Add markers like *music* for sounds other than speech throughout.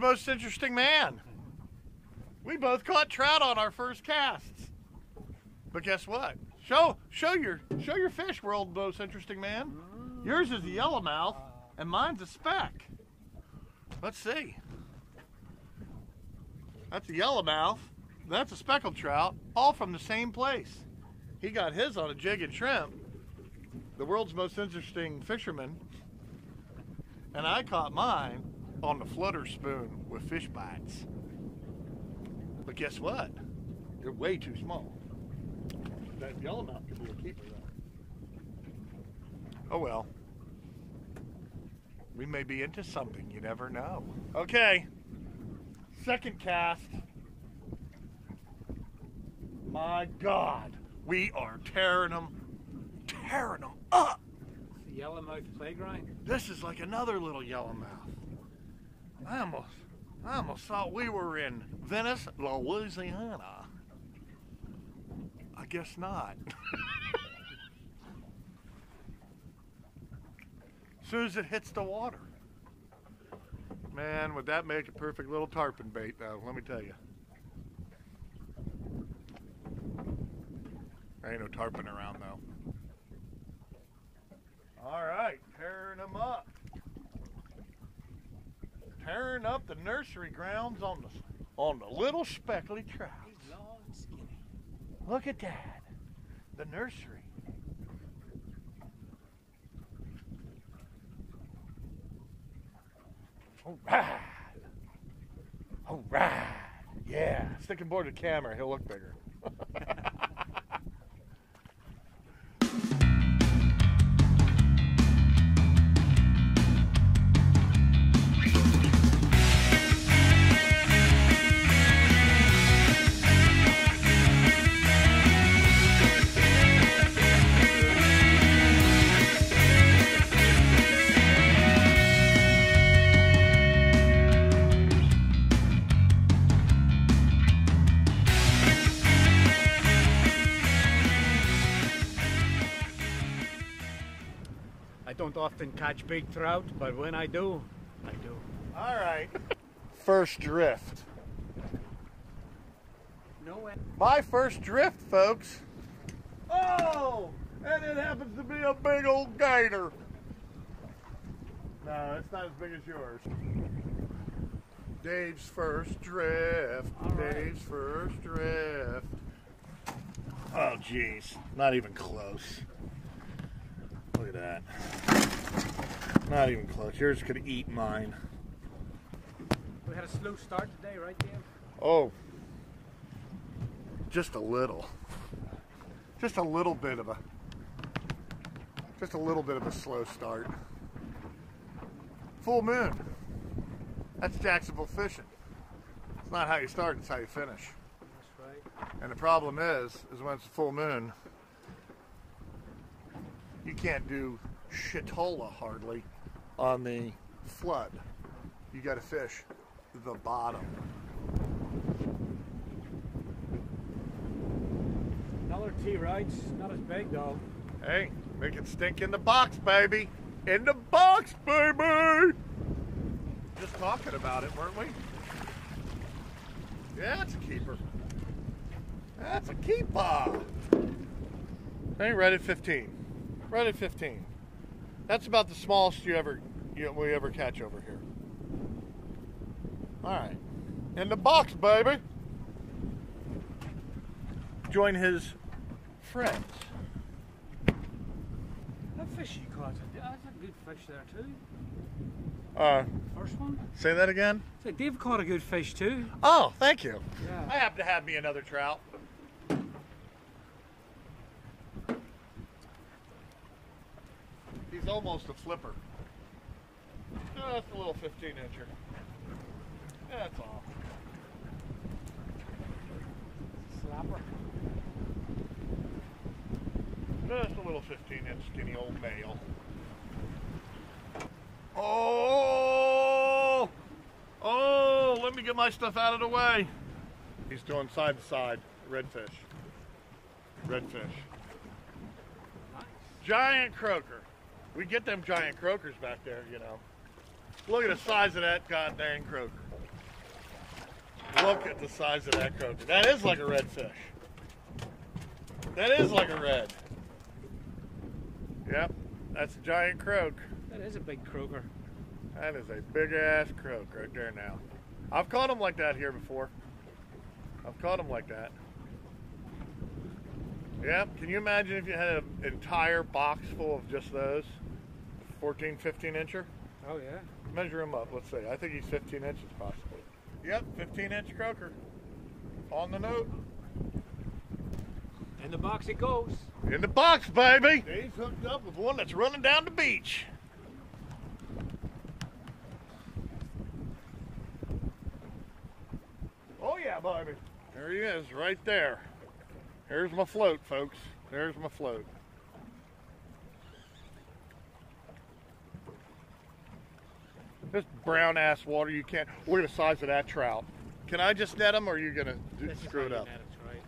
most interesting man. We both caught trout on our first casts. But guess what? Show show your show your fish, world's most interesting man. Yours is a yellowmouth and mine's a speck. Let's see. That's a yellowmouth. That's a speckled trout, all from the same place. He got his on a jig and shrimp, the world's most interesting fisherman, and I caught mine on the flutter spoon with fish bites. But guess what? They're way too small. That yellowmouth could be a keeper though. Oh well. We may be into something, you never know. Okay. Second cast. My God. We are tearing them, tearing them up. The Yellowmouth Playground. This is like another little yellowmouth. I almost, I almost thought we were in Venice, Louisiana. I guess not. soon as it hits the water. Man, would that make a perfect little tarpon bait, though? Let me tell you. There ain't no tarpon around, though. All right, tearing them up. Tearing up the nursery grounds on the on the little speckly trout. He's long and skinny. Look at that. The nursery. All right. All right. Yeah. Stick him aboard the camera. He'll look bigger. *laughs* often catch big trout, but when I do, I do. All right. *laughs* First drift. No way. My first drift, folks. Oh, and it happens to be a big old gator. No, it's not as big as yours. Dave's first drift. All right. Dave's first drift. Oh, jeez. Not even close. Look at that. Not even close. Yours could eat mine. We had a slow start today, right, Dave? Oh, just a little. Just a little bit of a, just a little bit of a slow start. Full moon. That's Jacksonville fishing. It's not how you start, it's how you finish. That's right. And the problem is, is when it's a full moon, you can't do shitola hardly on the flood. You got to fish the bottom. Another T rights, not as big though. Hey, make it stink in the box, baby. In the box, baby. Just talking about it, weren't we? Yeah, that's a keeper. That's a keeper. Hey, right at 15. Right at 15. That's about the smallest you ever you, we ever catch over here. All right. In the box, baby. Join his friends. That fish you caught, that's a good fish there too. Uh, First one. say that again. So Dave caught a good fish too. Oh, thank you. Yeah. I happen to have me another trout. He's almost a flipper. Uh, Just a little 15 incher. That's all. Slapper. Uh, Just a little 15 inch skinny old male. Oh! Oh! Let me get my stuff out of the way. He's doing side to side. Redfish. Redfish. Nice. Giant croaker. We get them giant croakers back there, you know. Look at the size of that goddamn croaker. Look at the size of that croaker. That is like a redfish. That is like a red. Yep, that's a giant croak. That is a big croaker. That is a big ass croak right there now. I've caught them like that here before. I've caught them like that. Yep, can you imagine if you had an entire box full of just those? 14, 15 incher? Oh yeah. Measure him up, let's see. I think he's 15 inches possibly. Yep, 15 inch croaker. On the note. In the box it goes. In the box, baby! He's hooked up with one that's running down the beach. Oh yeah, baby. There he is, right there. Here's my float, folks. There's my float. This brown ass water, you can't. Look at the size of that trout. Can I just net him, or are you gonna do, This is screw it up? right.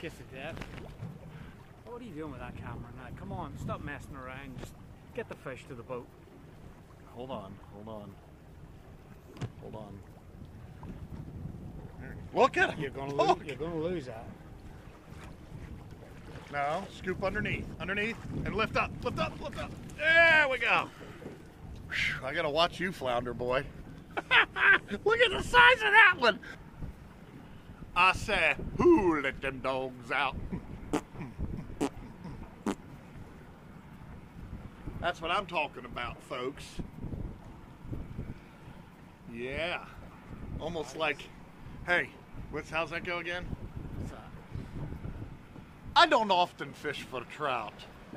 Kiss of death. What are you doing with that camera now? Come on, stop messing around. Just get the fish to the boat. Hold on, hold on, hold on. Look at him. You're gonna Look. lose. You're gonna lose that. No, scoop underneath, underneath, and lift up, lift up, lift up. There we go. Whew, I gotta watch you flounder, boy. *laughs* Look at the size of that one. I say, who let them dogs out? That's what I'm talking about, folks. Yeah. Almost like, hey, what's how's that go again? I don't often fish for trout,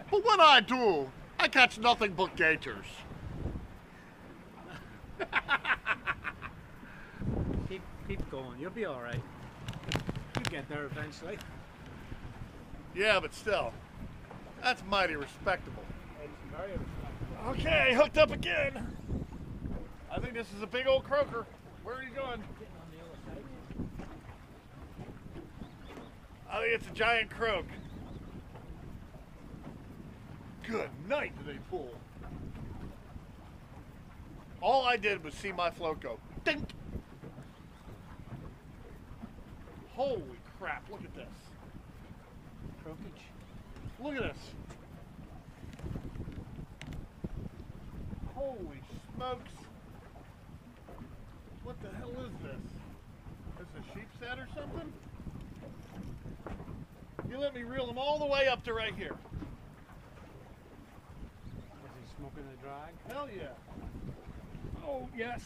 but when I do, I catch nothing but gators. *laughs* keep keep going. You'll be all right. You get there eventually. Yeah, but still, that's mighty respectable. It's very respectable. Okay, hooked up again. I think this is a big old croaker. Where are you going? I think it's a giant croak. Good night, did they pull? All I did was see my float go dink. Holy crap, look at this. Croakage. Look at this. Holy smokes. What the hell is this? Is This a sheep set or something? You let me reel them all the way up to right here. Was he smoking the drag? Hell yeah. Oh yes.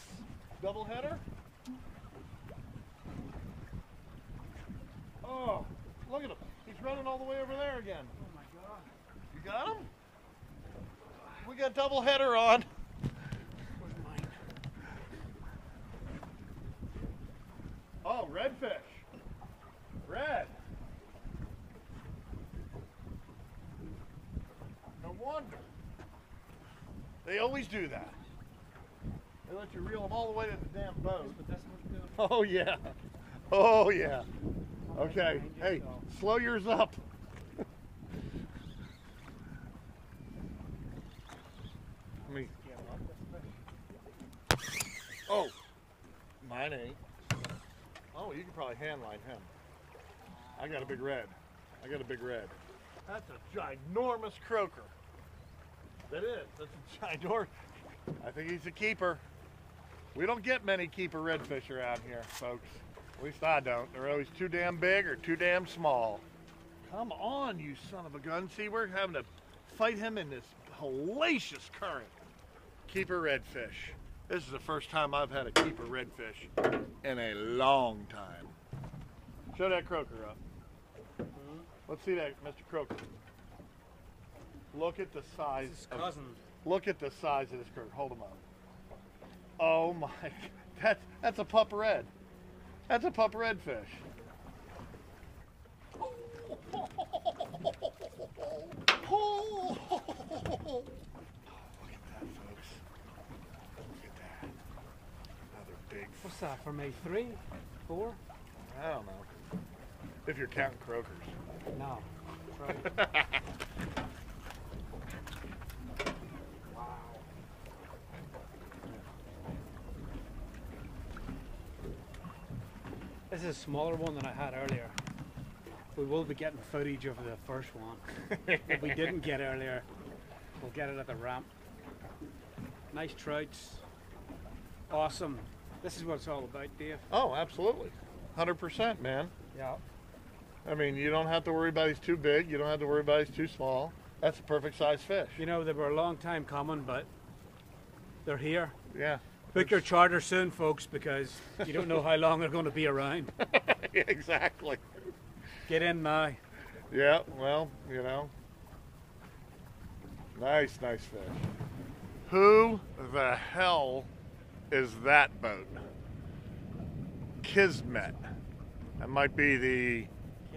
Double header? Oh, look at him. He's running all the way over there again. Oh my god. You got him? We got double header on. Oh, redfish. Red. No wonder. They always do that. They let you reel them all the way to the damn boat. But that's not good. *laughs* Oh, yeah. Oh, yeah. Okay. Hey, slow yours up. *laughs* Let me. Yeah, well, that's fish. Oh, mine ain't. Oh, you can probably handline him. I got a big red. I got a big red. That's a ginormous croaker. That is. That's a ginormous. I think he's a keeper. We don't get many keeper redfish around here, folks. At least I don't. They're always too damn big or too damn small. Come on, you son of a gun. See, we're having to fight him in this hellacious current. Keeper redfish. This is the first time I've had a keeper redfish in a long time. Show that croaker up. Let's see that, Mr. Croaker. Look at the size. This is of- cousin. Look at the size of this croaker. Hold him up. Oh my! *laughs* That's that's a pup red. That's a pup redfish. Look at that, folks. Look at that. Another big. What's that for me? Three? Four? I don't know. If you're counting croakers. No. Right. *laughs* This is a smaller one than I had earlier. We will be getting footage of the first one. *laughs* that we didn't get earlier. We'll get it at the ramp. Nice trouts. Awesome. This is what it's all about, Dave. Oh, absolutely. 100%, man. Yeah. I mean, you don't have to worry about he's too big. You don't have to worry about he's too small. That's a perfect size fish. You know, they were a long time coming, but they're here. Yeah. Book your charter soon, folks, because you don't know how long they're going to be around. *laughs* exactly. Get in now. Yeah, well, you know. Nice, nice fish. Who the hell is that boat? Kismet. That might be the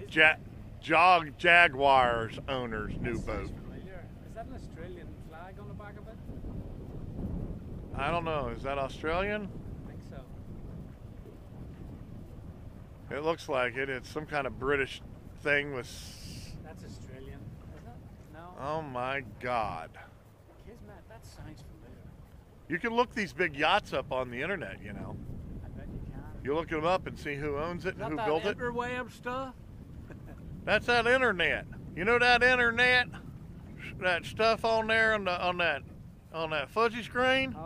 ja- Jog Jaguars owner's new boat. sounds familiar. Is that an Australian flag on the back of it? I don't know. Is that Australian? I think so. It looks like it. It's some kind of British thing with. That's Australian, isn't it? No. Oh my God. Kismet, that sounds familiar. You can look these big yachts up on the internet, you know. I bet you can. You look them up and see who owns it and who built it. interweb stuff? *laughs* That's that internet. You know that internet? That stuff on there on the on that on that fuzzy screen? Oh.